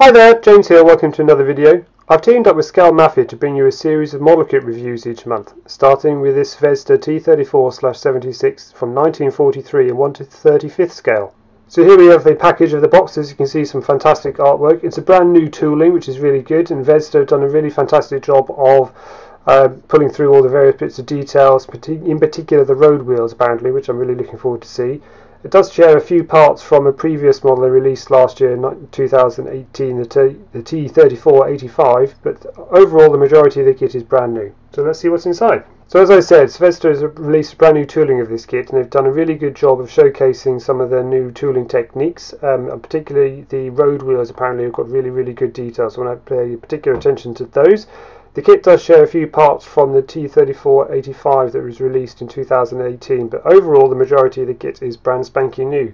Hi there, James here, welcome to another video. I've teamed up with Scale Mafia to bring you a series of model kit reviews each month, starting with this Zvezda T34-76 from 1943 and 1 to 35th scale. So here we have the package of the boxes, you can see some fantastic artwork. It's a brand new tooling which is really good and Zvezda have done a really fantastic job of uh, pulling through all the various bits of details, in particular the road wheels apparently, which I'm really looking forward to see. It does share a few parts from a previous model they released last year, 2018, the, T, the T3485, but overall the majority of the kit is brand new. So let's see what's inside. So as I said, Zvezda has released a brand new tooling of this kit and they've done a really good job of showcasing some of their new tooling techniques, um, and particularly the road wheels apparently have got really really good details, so I want to pay particular attention to those. The kit does share a few parts from the T3485 that was released in 2018, but overall the majority of the kit is brand spanking new.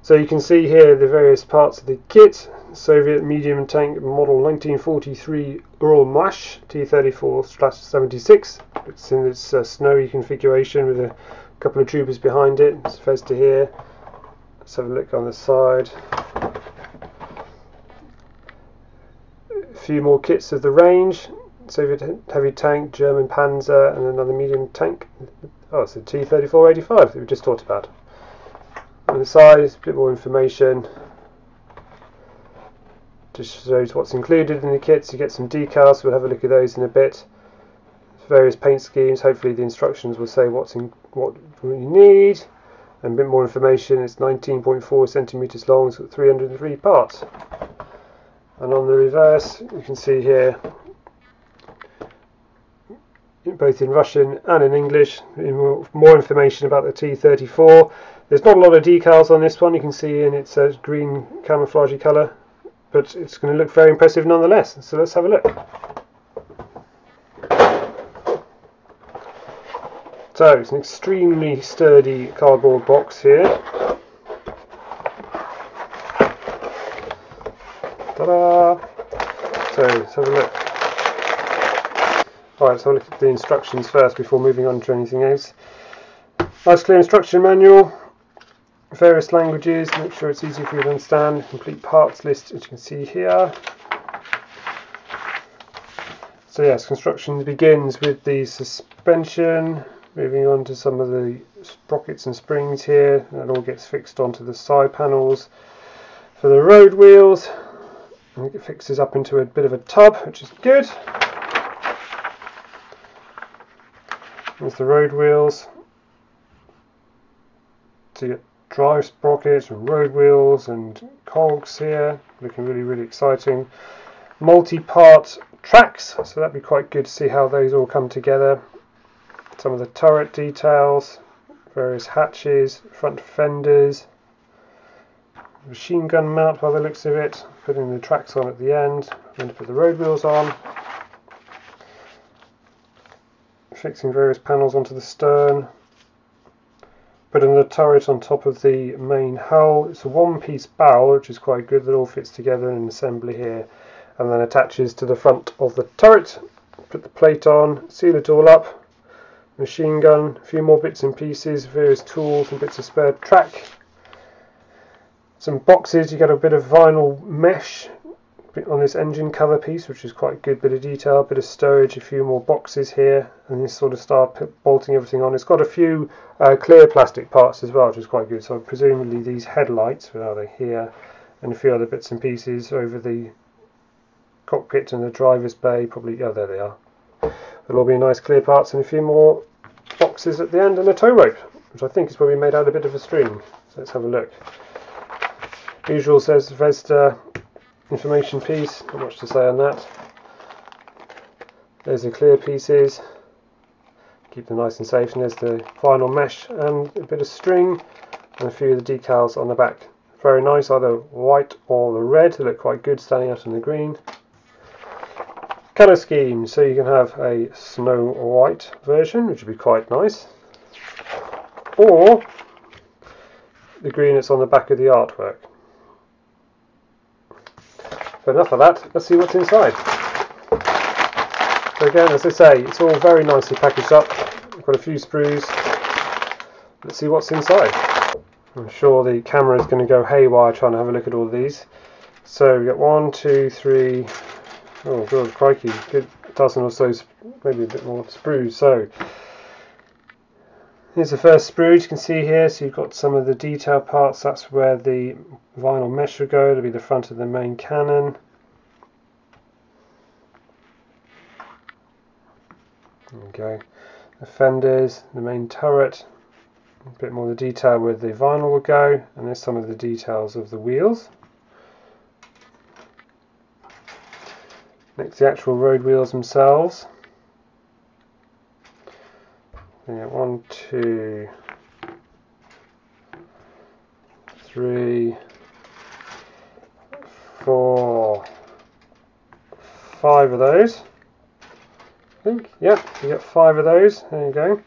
So you can see here the various parts of the kit. Soviet medium tank model 1943 Uralmash T34-76. It's in its uh, snowy configuration with a couple of troopers behind it. It's Zvezda here. Let's have a look on the side. A few more kits of the range. Soviet heavy tank, German Panzer, and another medium tank. Oh, it's a T-34-85 that we just talked about. On the side, a bit more information. Just shows what's included in the kits. You get some decals. We'll have a look at those in a bit. Various paint schemes. Hopefully, the instructions will say what's in what you need. And a bit more information. It's 19.4 centimeters long. Got 303 parts. And on the reverse, you can see here both in Russian and in English. More information about the T34. There's not a lot of decals on this one. You can see in its uh, green camouflagey colour, but it's going to look very impressive nonetheless. So let's have a look. So it's an extremely sturdy cardboard box here. Ta-da! So let's have a look. Alright, so I'll look at the instructions first before moving on to anything else. Nice clear instruction manual, various languages, make sure it's easy for you to understand, complete parts list as you can see here. So yes, construction begins with the suspension, moving on to some of the sprockets and springs here, that all gets fixed onto the side panels. For the road wheels, it fixes up into a bit of a tub, which is good. There's the road wheels. You get drive sprockets and road wheels and cogs here, looking really, really exciting. Multi-part tracks, so that'd be quite good to see how those all come together. Some of the turret details, various hatches, front fenders, machine gun mount by the looks of it, putting the tracks on at the end, to put the road wheels on fixing various panels onto the stern, putting the turret on top of the main hull. It's a one-piece bow, which is quite good, that all fits together in an assembly here, and then attaches to the front of the turret. Put the plate on, seal it all up, machine gun, a few more bits and pieces, various tools and bits of spare track. Some boxes, you get a bit of vinyl mesh on this engine cover piece, which is quite a good bit of detail, a bit of stowage, a few more boxes here, and this sort of start bolting everything on. It's got a few uh, clear plastic parts as well, which is quite good. So presumably these headlights, are they here, and a few other bits and pieces over the cockpit and the driver's bay, probably, oh there they are. There'll all be nice clear parts and a few more boxes at the end and a tow rope, which I think is probably made out of a bit of a string. So let's have a look. Usual says Zvezda information piece, not much to say on that. There's the clear pieces, keep them nice and safe, and there's the vinyl mesh and a bit of string and a few of the decals on the back. Very nice, either white or the red, they look quite good standing out in the green. Colour scheme, so you can have a snow white version, which would be quite nice, or the green that's on the back of the artwork. So enough of that, let's see what's inside. So again, as I say, it's all very nicely packaged up. I've got a few sprues. Let's see what's inside. I'm sure the camera is going to go haywire trying to have a look at all these. So we've got one, two, three, oh god, crikey, good dozen or so, maybe a bit more sprues. So here's the first sprue you can see here. So you've got some of the detail parts. That's where the vinyl mesh will go. It'll be the front of the main cannon. There we go. The fenders, the main turret, a bit more of the detail where the vinyl will go, and there's some of the details of the wheels. Next, the actual road wheels themselves. Yeah, one, two, three, four, five of those. I think, yep, you get five of those. There you go.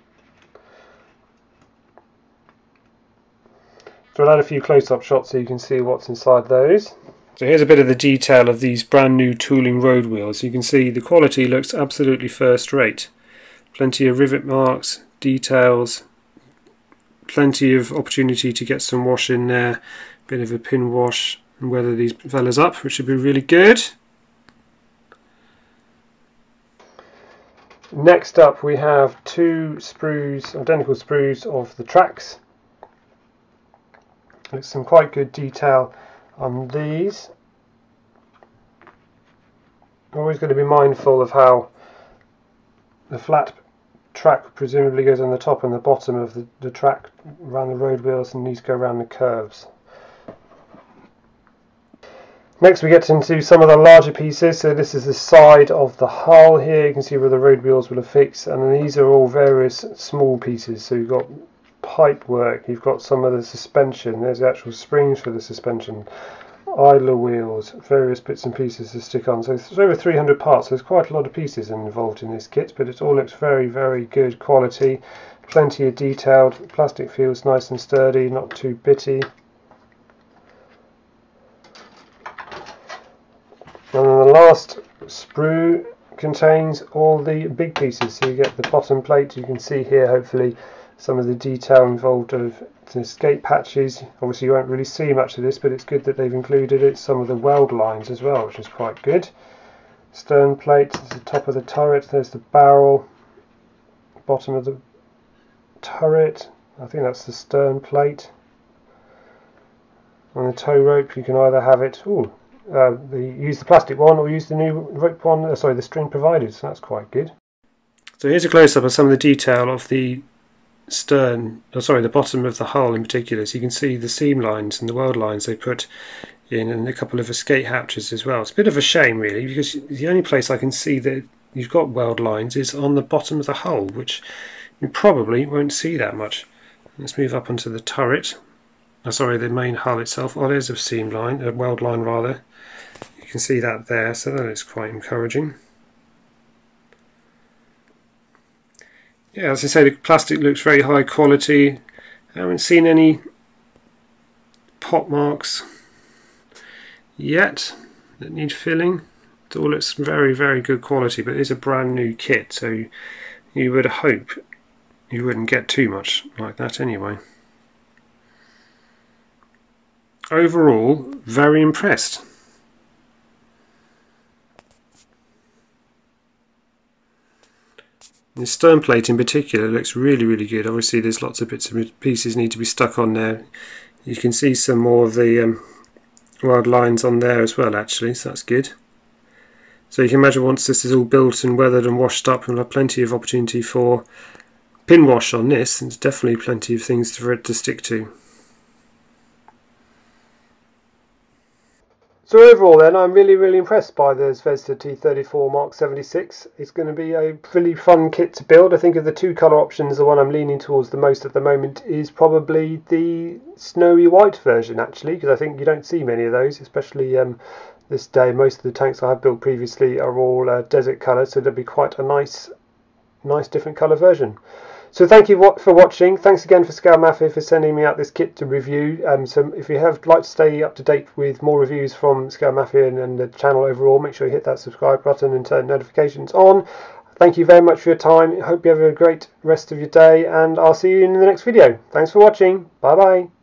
So I'll add a few close-up shots so you can see what's inside those. So here's a bit of the detail of these brand new tooling road wheels. You can see the quality looks absolutely first rate. Plenty of rivet marks, details, plenty of opportunity to get some wash in there, bit of a pin wash and weather these fellas up, which should be really good. Next up we have two sprues, identical sprues of the tracks. There's some quite good detail on these. Always going to be mindful of how the flat track presumably goes on the top and the bottom of the, the track around the road wheels and these go around the curves. Next we get into some of the larger pieces, so this is the side of the hull here, you can see where the road wheels will affix, and these are all various small pieces, so you've got pipe work, you've got some of the suspension, there's the actual springs for the suspension, idler wheels, various bits and pieces to stick on, so it's over 300 parts, so there's quite a lot of pieces involved in this kit, but it all looks very very good quality, plenty of detailed, plastic feels nice and sturdy, not too bitty. And then the last sprue contains all the big pieces. So you get the bottom plate, you can see here hopefully some of the detail involved of escape hatches. Obviously you won't really see much of this, but it's good that they've included it. Some of the weld lines as well, which is quite good. Stern plate, there's the top of the turret, there's the barrel, bottom of the turret, I think that's the stern plate. On the tow rope you can either have it, ooh, uh, the, use the plastic one or use the new rope one, uh, sorry, the string provided, so that's quite good. So here's a close-up of some of the detail of the stern, oh, sorry, the bottom of the hull in particular. So you can see the seam lines and the weld lines they put in and a couple of escape hatches as well. It's a bit of a shame really because the only place I can see that you've got weld lines is on the bottom of the hull, which you probably won't see that much. Let's move up onto the turret. Oh, sorry, the main hull itself. Oh, there's a seam line, a weld line rather You can see that there, so that is quite encouraging. Yeah, as I say, the plastic looks very high quality. I haven't seen any pot marks yet that need filling. It all looks very, very good quality, but it is a brand new kit, so you would hope you wouldn't get too much like that anyway. Overall, very impressed. The stern plate in particular looks really really good. Obviously there's lots of bits and pieces need to be stuck on there. You can see some more of the um, weld lines on there as well actually, so that's good. So you can imagine once this is all built and weathered and washed up, we'll have plenty of opportunity for pin wash on this. There's definitely plenty of things for it to stick to. So overall then, I'm really, really impressed by the Zvezda T34 Mark 76. It's going to be a really fun kit to build. I think of the two colour options, the one I'm leaning towards the most at the moment is probably the snowy white version actually, because I think you don't see many of those, especially um, this day. Most of the tanks I have built previously are all uh, desert colour, so there'll be quite a nice, nice different colour version. So thank you for watching. Thanks again for Scale Mafia for sending me out this kit to review. Um, so if you have like to stay up to date with more reviews from Scale Mafia and, and the channel overall, make sure you hit that subscribe button and turn notifications on. Thank you very much for your time. Hope you have a great rest of your day and I'll see you in the next video. Thanks for watching. Bye bye.